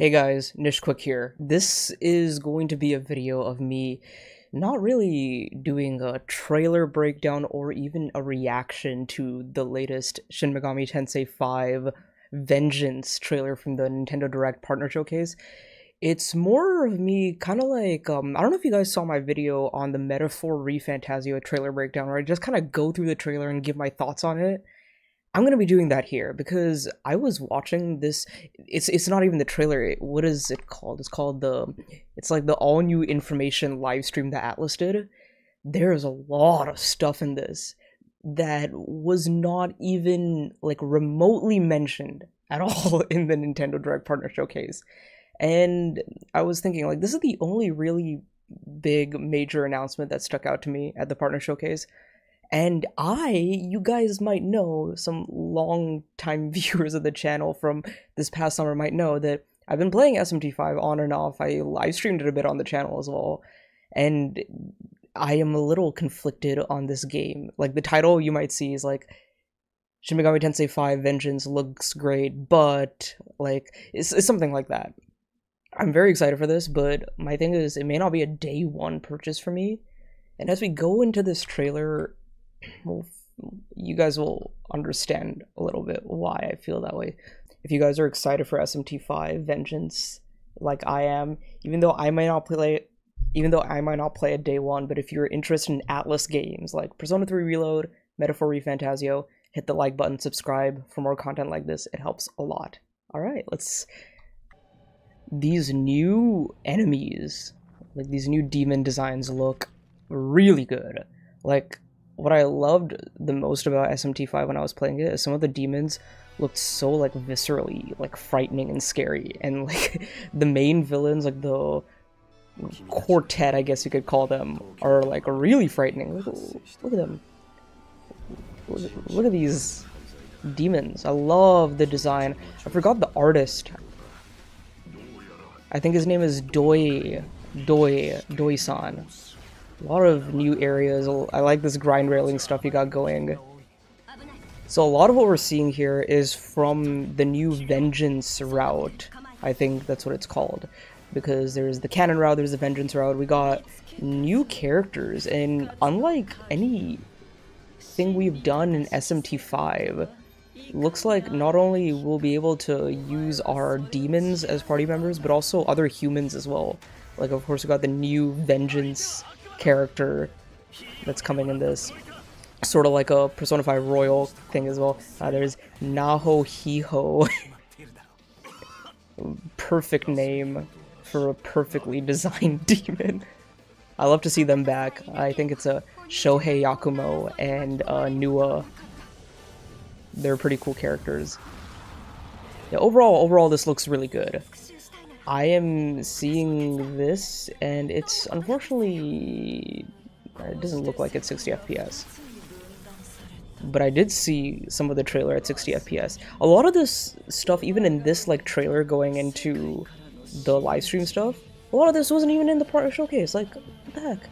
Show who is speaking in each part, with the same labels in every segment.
Speaker 1: Hey guys, Nishquik here. This is going to be a video of me not really doing a trailer breakdown or even a reaction to the latest Shin Megami Tensei 5 Vengeance trailer from the Nintendo Direct Partner Showcase. It's more of me kind of like, um, I don't know if you guys saw my video on the Metaphor ReFantazio trailer breakdown where I just kind of go through the trailer and give my thoughts on it. I'm gonna be doing that here because I was watching this. It's it's not even the trailer. What is it called? It's called the. It's like the all new information live stream that Atlus did. There's a lot of stuff in this that was not even like remotely mentioned at all in the Nintendo Direct Partner Showcase. And I was thinking like this is the only really big major announcement that stuck out to me at the Partner Showcase and I, you guys might know, some long time viewers of the channel from this past summer might know that I've been playing SMT5 on and off. I live streamed it a bit on the channel as well. And I am a little conflicted on this game. Like the title you might see is like Shin Megami Tensei 5 Vengeance looks great, but like it's, it's something like that. I'm very excited for this, but my thing is it may not be a day one purchase for me. And as we go into this trailer, well, you guys will understand a little bit why I feel that way. If you guys are excited for SMT5 Vengeance, like I am, even though I might not play, even though I might not play at day one, but if you're interested in Atlus games like Persona 3 Reload, Metaphor ReFantazio, hit the like button, subscribe for more content like this. It helps a lot. All right, let's. These new enemies, like these new demon designs, look really good. Like what I loved the most about SMT5 when I was playing it is some of the demons looked so like viscerally like frightening and scary. And like the main villains like the quartet I guess you could call them are like really frightening. Look, look at them. Look, look at these demons. I love the design. I forgot the artist. I think his name is Doi Doi Doi-san a lot of new areas. I like this grind railing stuff you got going. So a lot of what we're seeing here is from the new Vengeance route. I think that's what it's called. Because there's the canon route, there's the Vengeance route. We got new characters, and unlike any thing we've done in SMT5, looks like not only we'll be able to use our demons as party members, but also other humans as well. Like, of course, we got the new Vengeance character that's coming in this. Sort of like a Persona 5 Royal thing as well. Uh, there's Naho Hiho. Perfect name for a perfectly designed demon. I love to see them back. I think it's a Shohei Yakumo and uh, Nuwa. They're pretty cool characters. Yeah, overall, overall, this looks really good. I am seeing this, and it's unfortunately... It doesn't look like it's 60 FPS. But I did see some of the trailer at 60 FPS. A lot of this stuff, even in this like trailer going into the live stream stuff, a lot of this wasn't even in the partner showcase. Like, what the heck?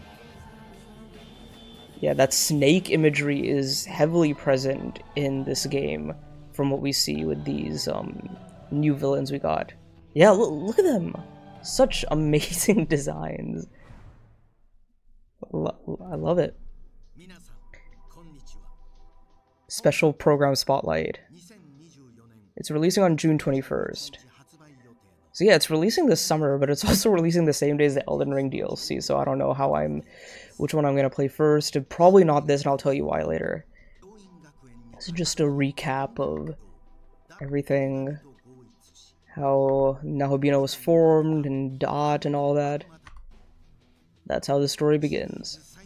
Speaker 1: Yeah, that snake imagery is heavily present in this game from what we see with these um, new villains we got. Yeah, look, look at them. Such amazing designs. I love it. Special Program Spotlight. It's releasing on June 21st. So yeah, it's releasing this summer, but it's also releasing the same day as the Elden Ring DLC, so I don't know how I'm... which one I'm to play first. Probably not this, and I'll tell you why later. This is just a recap of everything how Nahobino was formed and Da'at and all that. That's how the story begins.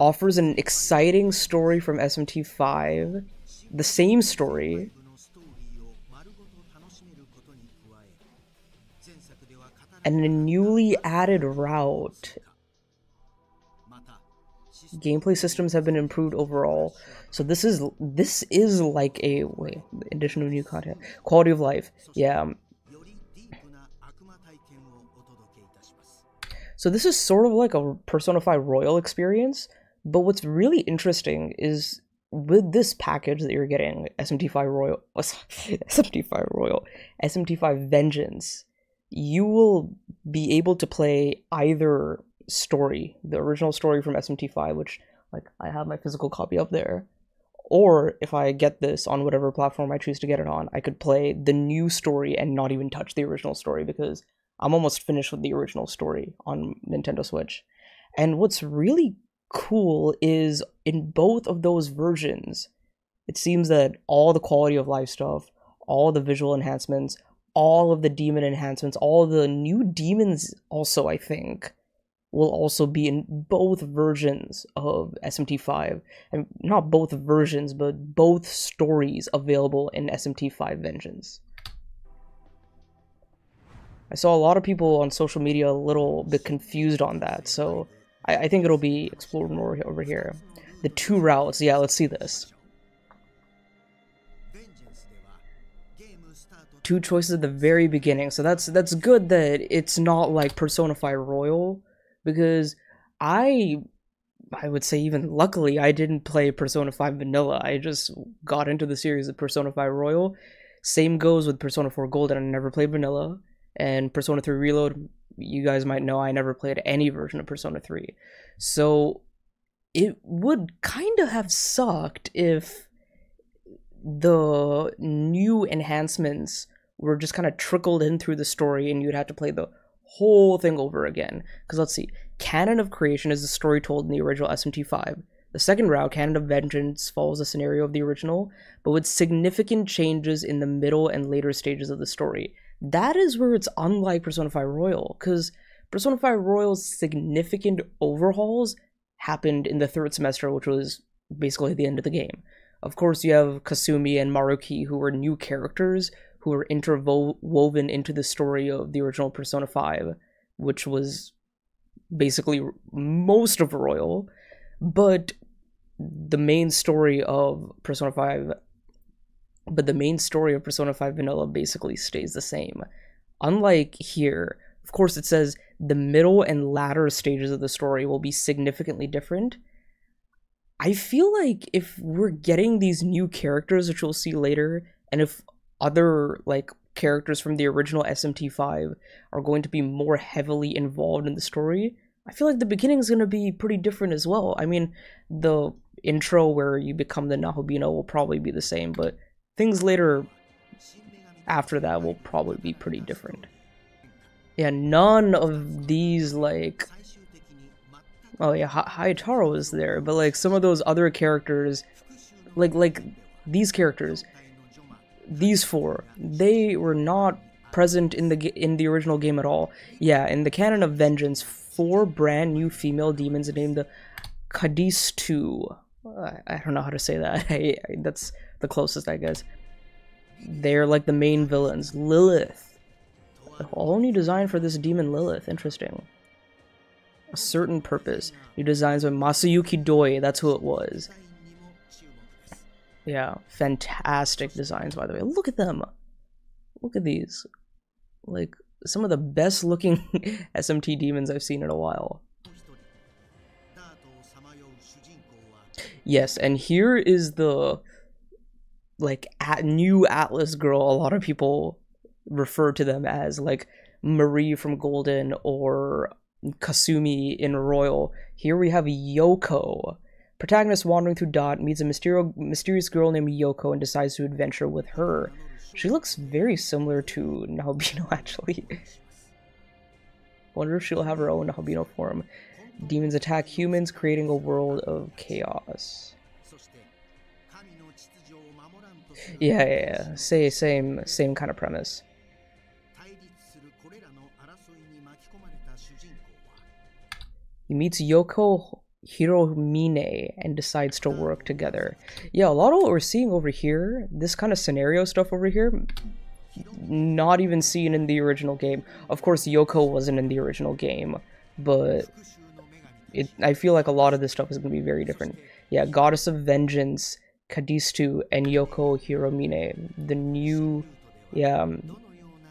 Speaker 1: Offers an exciting story from SMT5, the same story, and a newly added route gameplay systems have been improved overall. So this is this is like a wait, addition of new content, quality of life. Yeah. Um. So this is sort of like a Persona 5 Royal experience, but what's really interesting is with this package that you're getting, SMT5 Royal, SMT5 Royal, SMT5 Vengeance, you will be able to play either story, the original story from SMT5, which like I have my physical copy up there, or if I get this on whatever platform I choose to get it on, I could play the new story and not even touch the original story because I'm almost finished with the original story on Nintendo Switch. And what's really cool is in both of those versions, it seems that all the quality of life stuff, all the visual enhancements, all of the demon enhancements, all the new demons also, I think, will also be in both versions of SMT5. And not both versions, but both stories available in SMT5 Vengeance. I saw a lot of people on social media a little bit confused on that, so I, I think it'll be explored more over here. The two routes, yeah, let's see this. Two choices at the very beginning, so that's that's good that it's not like Persona 5 Royal, because I I would say even luckily I didn't play Persona 5 Vanilla. I just got into the series of Persona 5 Royal. Same goes with Persona 4 Golden. I never played Vanilla. And Persona 3 Reload, you guys might know I never played any version of Persona 3. So it would kind of have sucked if the new enhancements were just kind of trickled in through the story and you'd have to play the whole thing over again. Because let's see, Canon of Creation is the story told in the original SMT5. The second route, Canon of Vengeance, follows the scenario of the original, but with significant changes in the middle and later stages of the story. That is where it's unlike Persona 5 Royal, because Persona 5 Royal's significant overhauls happened in the third semester, which was basically the end of the game. Of course, you have Kasumi and Maruki, who were new characters who are interwoven into the story of the original Persona 5, which was basically most of Royal, but the main story of Persona 5 but the main story of Persona 5 Vanilla basically stays the same. Unlike here, of course it says the middle and latter stages of the story will be significantly different. I feel like if we're getting these new characters which we'll see later and if other like characters from the original SMT5 are going to be more heavily involved in the story, I feel like the beginning is going to be pretty different as well. I mean, the intro where you become the Nahobino will probably be the same, but things later after that will probably be pretty different. Yeah, none of these, like... Oh yeah, Hayataro is there, but like some of those other characters, like like these characters, these four, they were not present in the in the original game at all. Yeah, in the canon of Vengeance, four brand new female demons named the Qadištu. I, I don't know how to say that. That's the closest, I guess. They're like the main villains. Lilith. A whole new design for this demon Lilith. Interesting. A certain purpose. New designs by Masayuki Doi. That's who it was. Yeah, fantastic designs, by the way. Look at them. Look at these. Like, some of the best looking SMT demons I've seen in a while. Yes, and here is the like at new Atlus girl. A lot of people refer to them as like Marie from Golden or Kasumi in Royal. Here we have Yoko. Protagonist wandering through Da'at meets a mysterio- mysterious girl named Yoko and decides to adventure with her. She looks very similar to Nahobino, actually. Wonder if she'll have her own Nahobino form. Demons attack humans, creating a world of chaos. Yeah, yeah, yeah. Say, same, same kind of premise. He meets Yoko Hiromine and decides to work together. Yeah, a lot of what we're seeing over here, this kind of scenario stuff over here, not even seen in the original game. Of course, Yoko wasn't in the original game, but it, I feel like a lot of this stuff is going to be very different. Yeah, Goddess of Vengeance, Qadištu, and Yoko Hiromine. The new, yeah, um,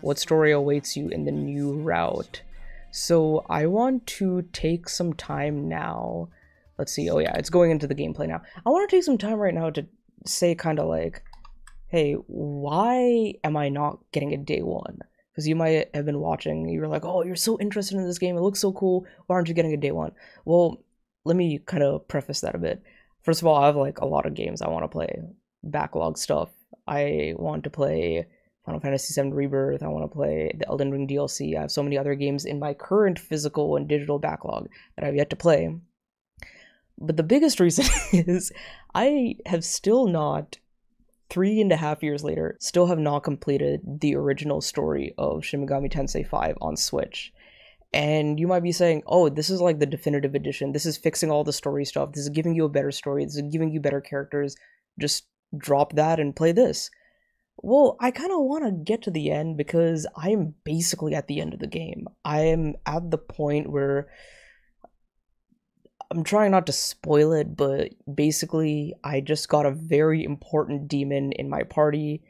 Speaker 1: what story awaits you in the new route. So I want to take some time now let's see. Oh yeah, it's going into the gameplay now. I want to take some time right now to say kind of like, hey, why am I not getting a day one? Because you might have been watching, you're like, oh, you're so interested in this game, it looks so cool. Why aren't you getting a day one? Well, let me kind of preface that a bit. First of all, I have like a lot of games I want to play, backlog stuff. I want to play Final Fantasy VII Rebirth. I want to play the Elden Ring DLC. I have so many other games in my current physical and digital backlog that I've yet to play. But the biggest reason is I have still not, three and a half years later, still have not completed the original story of Shin Megami Tensei 5 on Switch. And you might be saying, oh, this is like the definitive edition. This is fixing all the story stuff. This is giving you a better story. This is giving you better characters. Just drop that and play this. Well, I kind of want to get to the end because I am basically at the end of the game. I am at the point where I'm trying not to spoil it, but basically, I just got a very important demon in my party,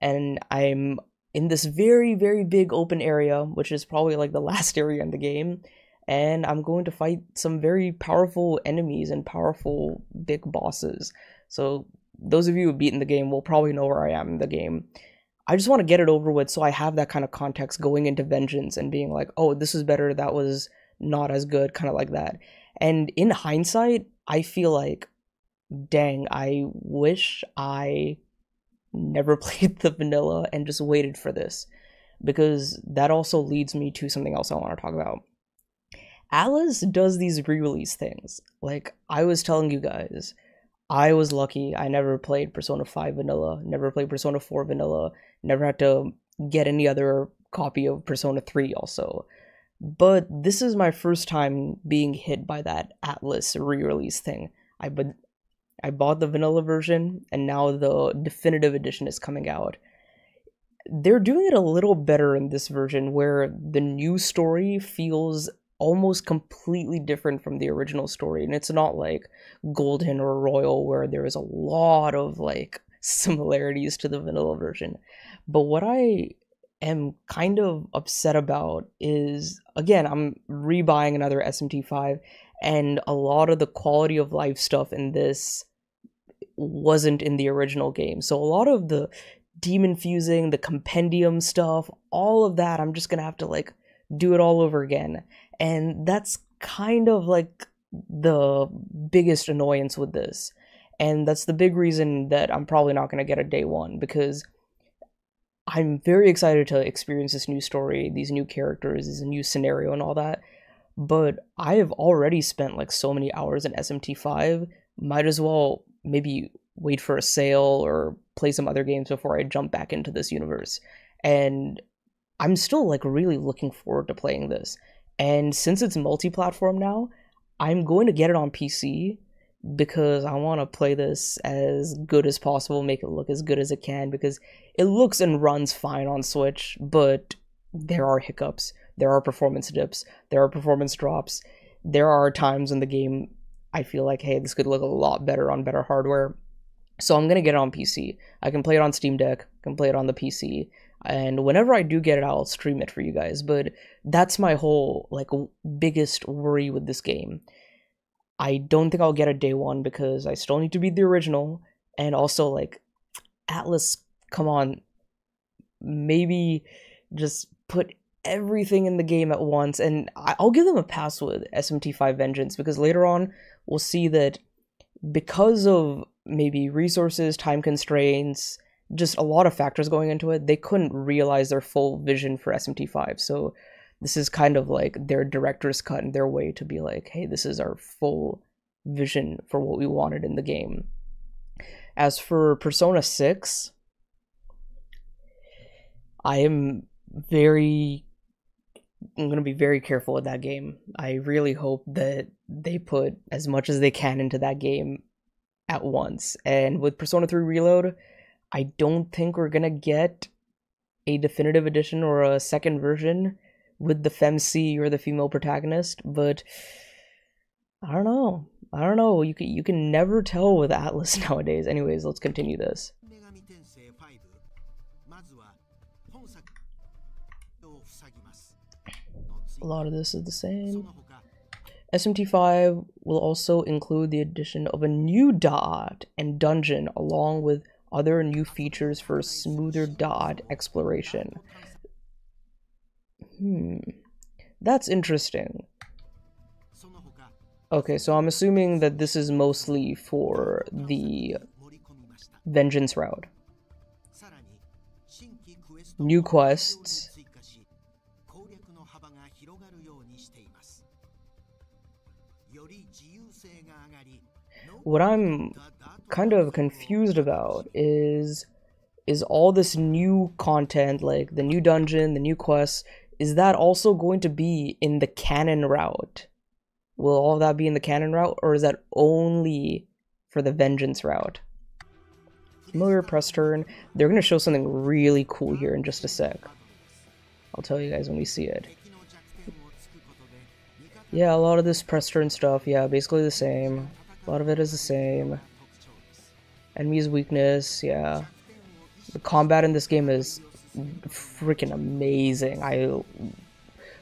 Speaker 1: and I'm in this very, very big open area, which is probably like the last area in the game, and I'm going to fight some very powerful enemies and powerful big bosses. So, those of you who've beaten the game will probably know where I am in the game. I just want to get it over with so I have that kind of context going into Vengeance and being like, oh, this is better, that was not as good, kind of like that. And in hindsight, I feel like, dang, I wish I never played the vanilla and just waited for this. Because that also leads me to something else I want to talk about. Atlus does these re release things. Like, I was telling you guys, I was lucky. I never played Persona 5 vanilla, never played Persona 4 vanilla, never had to get any other copy of Persona 3 also. But this is my first time being hit by that Atlus re-release thing. I but I bought the vanilla version and now the definitive edition is coming out. They're doing it a little better in this version where the new story feels almost completely different from the original story and it's not like golden or royal where there is a lot of like similarities to the vanilla version but what i am kind of upset about is again, I'm rebuying another SMT5 and a lot of the quality of life stuff in this wasn't in the original game. So a lot of the demon fusing, the compendium stuff, all of that, I'm just to have to like do it all over again. And that's kind of like the biggest annoyance with this. And that's the big reason that I'm probably not to get a day one because I'm very excited to experience this new story, these new characters, this new scenario, and all that. But I have already spent like so many hours in SMT5. Might as well maybe wait for a sale or play some other games before I jump back into this universe. And I'm still like really looking forward to playing this. And since it's multi platform now, I'm going to get it on PC because I want to play this as good as possible, make it look as good as it can because it looks and runs fine on Switch, but there are hiccups, there are performance dips, there are performance drops. There are times in the game I feel like, hey, this could look a lot better on better hardware. So I'm gonna get it on PC. I can play it on Steam Deck, I can play it on the PC, and whenever I do get it, I'll stream it for you guys. But that's my whole like biggest worry with this game I don't think I'll get a day one because I still need to beat the original. And also, like, Atlus, come on, maybe just put everything in the game at once. And I'll give them a pass with SMT5 Vengeance because later on we'll see that because of maybe resources, time constraints, just a lot of factors going into it, they couldn't realize their full vision for SMT5. So this is kind of like their director's cut and their way to be like, hey, this is our full vision for what we wanted in the game. As for Persona 6, I am very I'm going to be very careful with that game. I really hope that they put as much as they can into that game at once. And with Persona 3 Reload, I don't think we're going to get a definitive edition or a second version with the femc or the female protagonist, but I don't know. I don't know. You can you can never tell with Atlus nowadays. Anyways, let's continue this. A lot of this is the same. SMT5 will also include the addition of a new Da'at and dungeon along with other new features for smoother Da'at exploration. Hmm, that's interesting. Okay, so I'm assuming that this is mostly for the Vengeance route. New quests. What I'm kind of confused about is is all this new content like the new dungeon, the new quests, is that also going to be in the canon route? Will all of that be in the canon route or is that only for the vengeance route? Familiar press turn. They're going to show something really cool here in just a sec. I'll tell you guys when we see it. Yeah, a lot of this press turn stuff, yeah, basically the same. A lot of it is the same. Enemy's weakness, yeah. The combat in this game is freaking amazing. I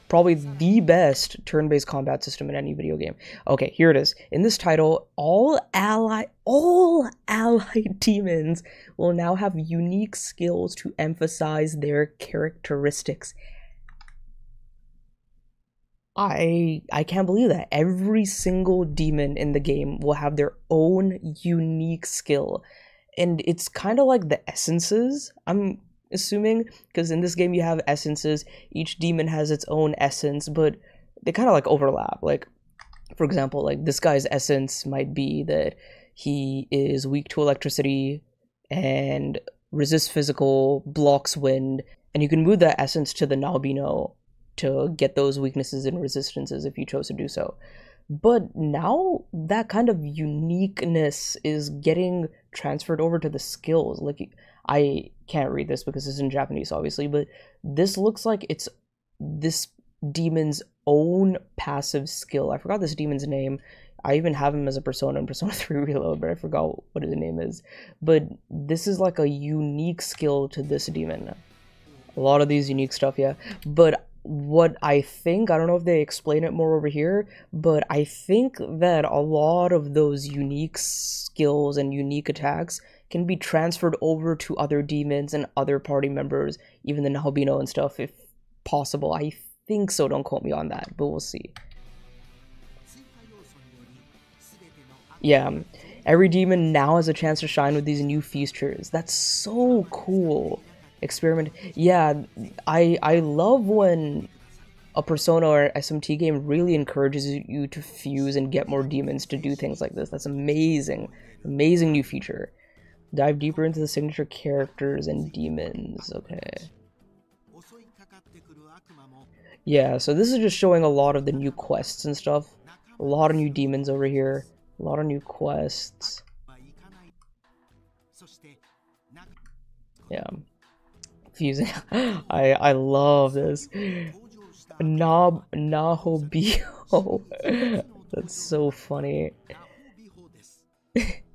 Speaker 1: probably the best turn-based combat system in any video game. Okay, here it is. In this title, all ally all allied demons will now have unique skills to emphasize their characteristics. I I can't believe that every single demon in the game will have their own unique skill. And it's kind of like the essences. I'm assuming because in this game you have essences. Each demon has its own essence but they kind of like overlap. Like for example like this guy's essence might be that he is weak to electricity and resists physical blocks wind and you can move that essence to the Nahobino to get those weaknesses and resistances if you chose to do so. But now that kind of uniqueness is getting transferred over to the skills. Like I can't read this because it's in Japanese, obviously, but this looks like it's this demon's own passive skill. I forgot this demon's name. I even have him as a persona in Persona 3 Reload, but I forgot what his name is. But this is like a unique skill to this demon. A lot of these unique stuff, yeah. But what I think, I don't know if they explain it more over here, but I think that a lot of those unique skills and unique attacks can be transferred over to other demons and other party members, even the Nahobino and stuff, if possible. I think so, don't quote me on that, but we'll see. Yeah, um, every demon now has a chance to shine with these new features. That's so cool. Experiment. Yeah, I I love when a Persona or SMT game really encourages you to fuse and get more demons to do things like this. That's amazing. Amazing new feature. Dive deeper into the signature characters and demons. Okay. Yeah, so this is just showing a lot of the new quests and stuff. A lot of new demons over here. A lot of new quests. Yeah. Fusing. I I love this. Nob Nahobio. That's so funny.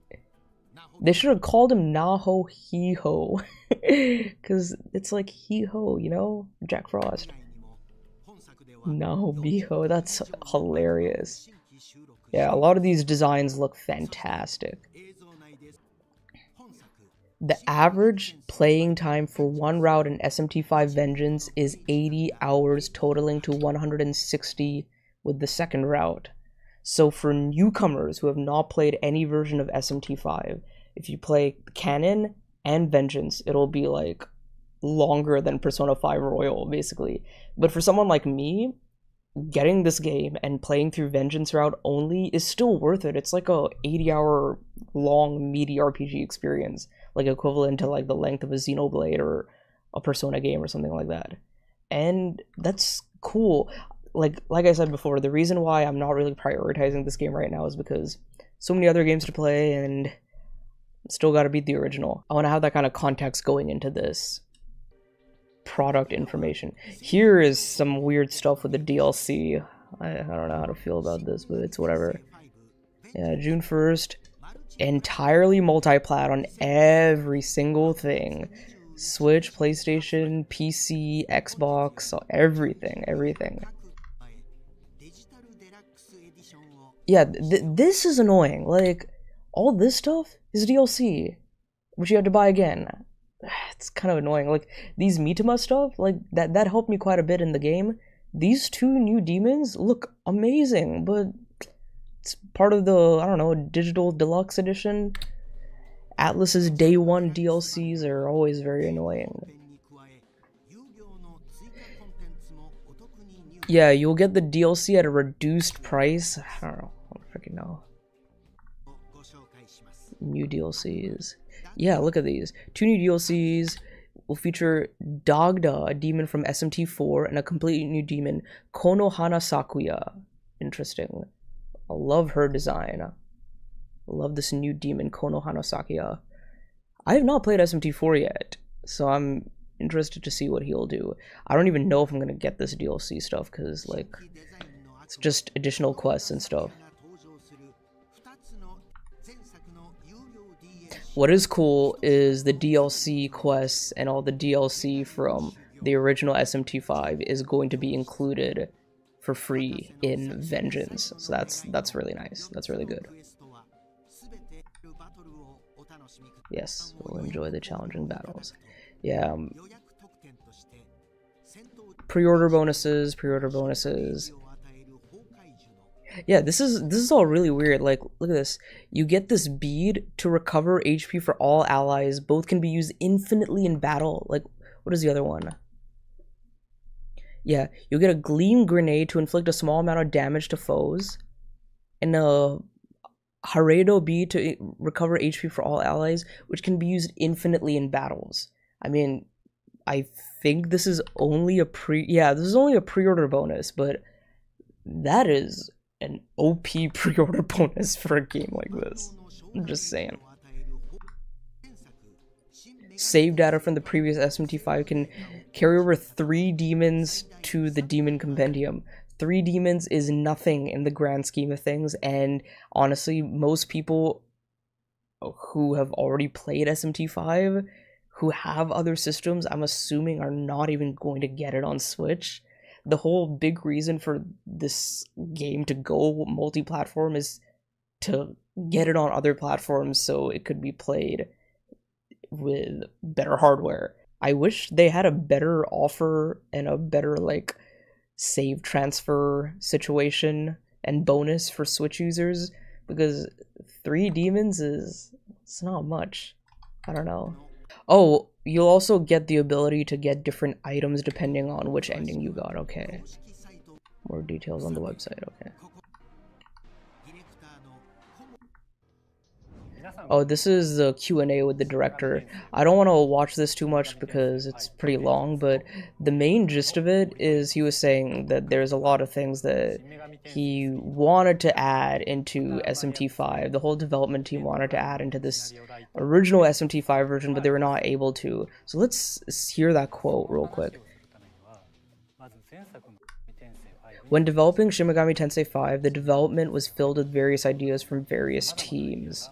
Speaker 1: They should have called him Naho Hiho. Because it's like Hiho, you know? Jack Frost. Naho Biho. That's hilarious. Yeah, a lot of these designs look fantastic. The average playing time for one route in SMT5 Vengeance is 80 hours, totaling to 160 with the second route. So for newcomers who have not played any version of SMT5, if you play canon and vengeance it'll be like longer than persona 5 royal basically. But for someone like me getting this game and playing through vengeance route only is still worth it. It's like a 80 hour long meaty rpg experience like equivalent to like the length of a xenoblade or a persona game or something like that. And that's cool. Like like i said before the reason why i'm not really prioritizing this game right now is because so many other games to play and Still got to beat the original. I want to have that kind of context going into this product information. Here is some weird stuff with the DLC. I, I don't know how to feel about this, but it's whatever. Yeah, June 1st, entirely multi-plat on every single thing. Switch, PlayStation, PC, Xbox, everything, everything. yeah, th this is annoying. Like, all this stuff is DLC, which you have to buy again. It's kind of annoying. Like, these Mitama stuff, like, that, that helped me quite a bit in the game. These two new demons look amazing, but it's part of the, I don't know, digital deluxe edition. Atlus's day one DLCs are always very annoying. Yeah, you'll get the DLC at a reduced price. I don't know. I don't freaking know. New DLCs. Yeah, look at these. Two new DLCs will feature Dagda, a demon from SMT4, and a completely new demon, Konohana Sakuya. Interesting. I love her design. I love this new demon, Konohana Sakuya. I have not played SMT4 yet, so I'm interested to see what he'll do. I don't even know if I'm gonna get this DLC stuff because like it's just additional quests and stuff. What is cool is the DLC quests and all the DLC from the original SMT5 is going to be included for free in Vengeance. So that's that's really nice. That's really good. Yes, we'll enjoy the challenging battles. Yeah. Um, pre-order bonuses, pre-order bonuses. Yeah, this is this is all really weird. Like, look at this. You get this bead to recover HP for all allies. Both can be used infinitely in battle. Like, what is the other one? Yeah, you get a gleam grenade to inflict a small amount of damage to foes, and a Haredo bead to eh, recover HP for all allies, which can be used infinitely in battles. I mean, I think this is only a pre yeah, this is only a pre-order bonus, but that is an OP pre-order bonus for a game like this. I'm just saying. Save data from the previous SMT5 can carry over three demons to the demon compendium. Three demons is nothing in the grand scheme of things, and honestly, most people who have already played SMT5 who have other systems, I'm assuming are not even going to get it on Switch. The whole big reason for this game to go multi platform is to get it on other platforms so it could be played with better hardware. I wish they had a better offer and a better like save transfer situation and bonus for Switch users because three demons is it's not much. I don't know. Oh, you'll also get the ability to get different items depending on which ending you got. Okay. More details on the website. Okay. Oh, this is the Q&A with the director. I don't want to watch this too much because it's pretty long, but the main gist of it is he was saying that there's a lot of things that he wanted to add into SMT5. The whole development team wanted to add into this original SMT5 version, but they were not able to. So let's hear that quote real quick. When developing Shin Megami Tensei 5, the development was filled with various ideas from various teams.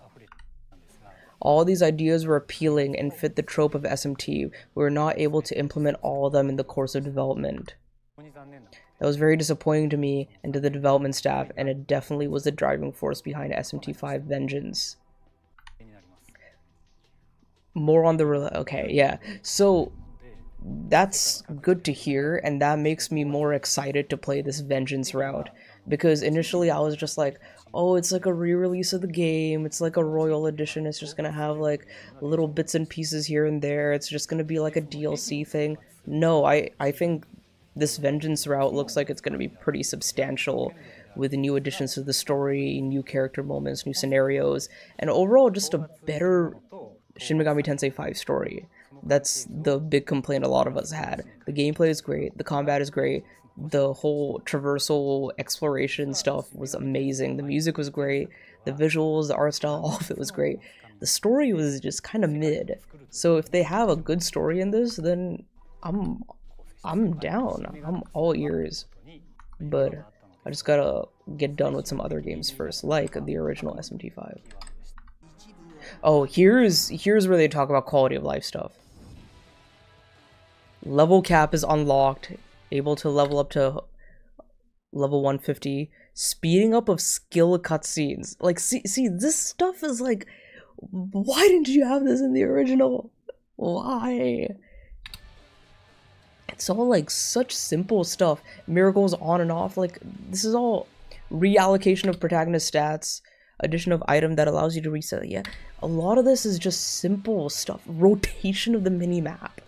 Speaker 1: All these ideas were appealing and fit the trope of SMT. We were not able to implement all of them in the course of development. That was very disappointing to me and to the development staff, and it definitely was the driving force behind SMT5 Vengeance. More on the... Okay, yeah. So, that's good to hear, and that makes me more excited to play this Vengeance route. Because initially I was just like, oh, it's like a re-release of the game. It's like a royal edition. It's just gonna have like little bits and pieces here and there. It's just gonna be like a DLC thing. No, I I think this Vengeance route looks like it's gonna be pretty substantial with new additions to the story, new character moments, new scenarios, and overall just a better Shin Megami Tensei 5 story. That's the big complaint a lot of us had. The gameplay is great, the combat is great, the whole traversal exploration stuff was amazing. The music was great. The visuals, the art style, all of it was great. The story was just kind of mid. So if they have a good story in this, then I'm I'm down. I'm all ears. But I just gotta get done with some other games first, like the original SMT5. Oh, here's here's where they talk about quality of life stuff. Level cap is unlocked able to level up to level 150, speeding up of skill cutscenes. Like, see, see, this stuff is like, why didn't you have this in the original? Why? It's all like such simple stuff. Miracles on and off. Like, this is all reallocation of protagonist stats, addition of item that allows you to reset. Yeah, a lot of this is just simple stuff. Rotation of the mini map.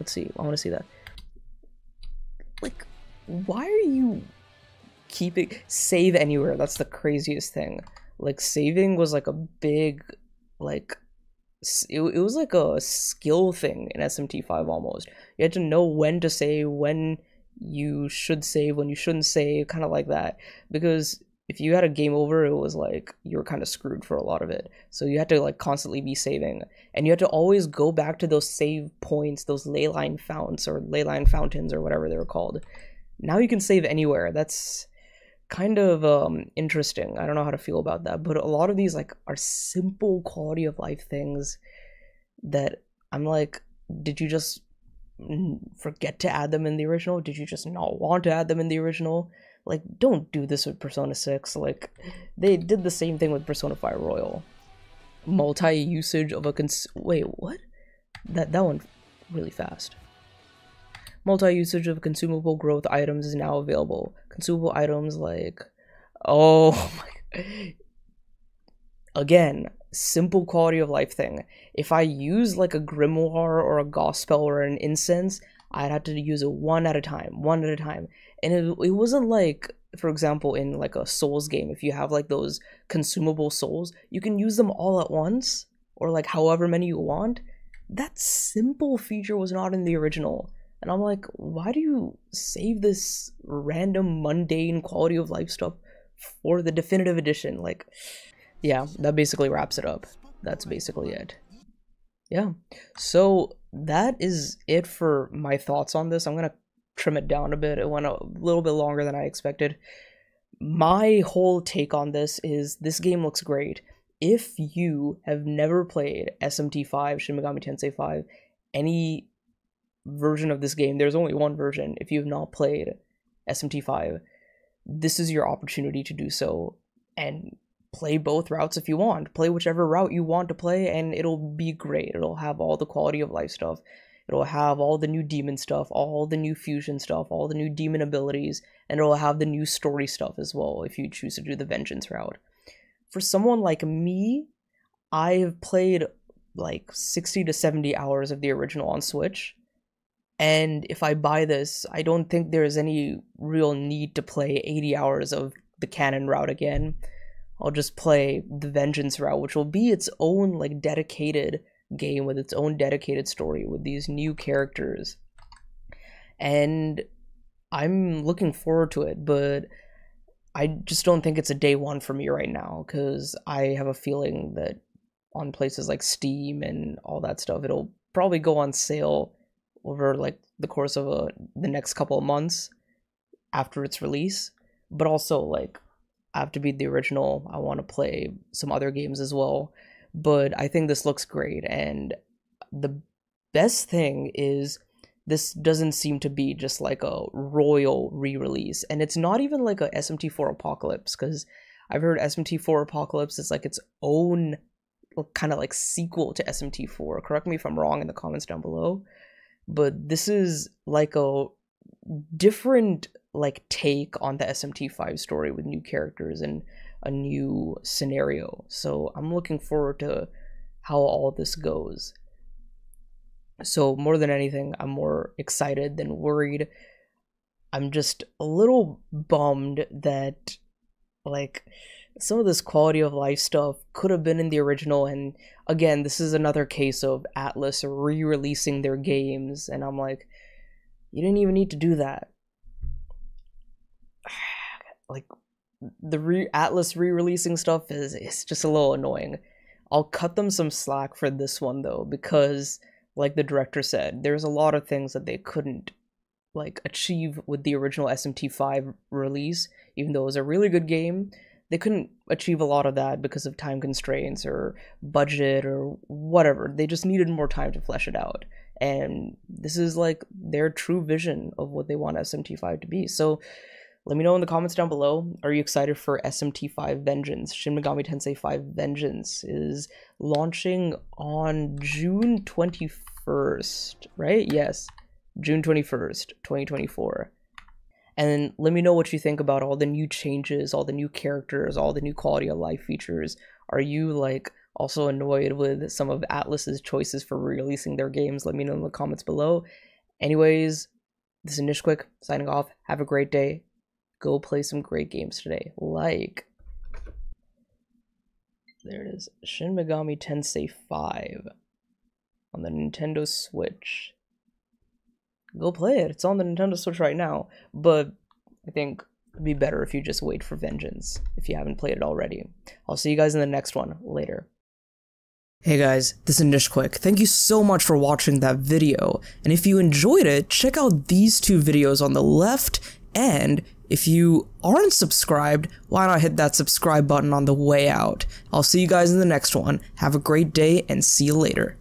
Speaker 1: Let's see. I want to see that. Like, why are you keeping save anywhere? That's the craziest thing. Like saving was like a big, like, it, it was like a skill thing in SMT5 almost. You had to know when to save, when you should save, when you shouldn't save, kind of like that. Because if you had a game over, it was like you were kind of screwed for a lot of it. So you had to like constantly be saving, and you had to always go back to those save points, those leyline founts or leyline fountains or whatever they were called. Now you can save anywhere. That's kind of um, interesting. I don't know how to feel about that, but a lot of these like are simple quality of life things that I'm like, did you just forget to add them in the original? Did you just not want to add them in the original? Like, don't do this with Persona 6. Like, they did the same thing with Persona 5 Royal. Multi-usage of a cons- wait, what? That, that one really fast. Multi-usage of consumable growth items is now available. Consumable items like, oh my, again, simple quality of life thing. If I use like a grimoire or a gospel or an incense, I'd have to use it one at a time, one at a time. And it, it wasn't like for example in like a souls game if you have like those consumable souls you can use them all at once or like however many you want. That simple feature was not in the original. And i'm like why do you save this random mundane quality of life stuff for the definitive edition? Like yeah that basically wraps it up. That's basically it. Yeah. So that is it for my thoughts on this i'm gonna trim it down a bit. It went a little bit longer than I expected. My whole take on this is this game looks great. If you have never played SMT5, Shin Megami Tensei 5, any version of this game, there's only one version. If you have not played SMT5, this is your opportunity to do so and play both routes if you want. Play whichever route you want to play, and it'll be great. It'll have all the quality of life stuff. It'll have all the new demon stuff, all the new fusion stuff, all the new demon abilities, and it'll have the new story stuff as well if you choose to do the vengeance route. For someone like me, I've played like 60 to 70 hours of the original on Switch. And if I buy this, I don't think there's any real need to play 80 hours of the canon route again. I'll just play the vengeance route, which will be its own like dedicated game with its own dedicated story with these new characters. And I'm looking forward to it, but I just don't think it's a day one for me right now because I have a feeling that on places like Steam and all that stuff, it'll probably go on sale over like the course of a, the next couple of months after its release. But also, like, I have to beat the original. I want to play some other games as well but I think this looks great. And the best thing is this doesn't seem to be just like a royal re-release and it's not even like a smt4 apocalypse because i've heard smt4 apocalypse is like its own kind of like sequel to smt4 correct me if i'm wrong in the comments down below but this is like a different like take on the smt5 story with new characters and a new scenario. So I'm looking forward to how all this goes. So more than anything, I'm more excited than worried. I'm just a little bummed that like some of this quality of life stuff could have been in the original and again this is another case of Atlus re-releasing their games and I'm like you didn't even need to do that like the re- Atlus re-releasing stuff is it's just a little annoying. I'll cut them some slack for this one though because like the director said, there's a lot of things that they couldn't like achieve with the original SMT5 release, even though it was a really good game. They couldn't achieve a lot of that because of time constraints or budget or whatever. They just needed more time to flesh it out. and this is like their true vision of what they want SMT5 to be. So let me know in the comments down below. Are you excited for SMT5 Vengeance? Shin Megami Tensei 5 Vengeance is launching on June 21st, right? Yes, June 21st, 2024. And let me know what you think about all the new changes, all the new characters, all the new quality of life features. Are you like also annoyed with some of Atlus's choices for releasing their games? Let me know in the comments below. Anyways, this is Nishquik signing off. Have a great day. Go play some great games today. Like there it is. Shin Megami Tensei 5 on the Nintendo Switch. Go play it. It's on the Nintendo Switch right now, but I think it'd be better if you just wait for Vengeance if you haven't played it already. I'll see you guys in the next one later. Hey guys, this is Nishquik. Thank you so much for watching that video. And if you enjoyed it, check out these two videos on the left and if you aren't subscribed, why not hit that subscribe button on the way out? I'll see you guys in the next one. Have a great day and see you later.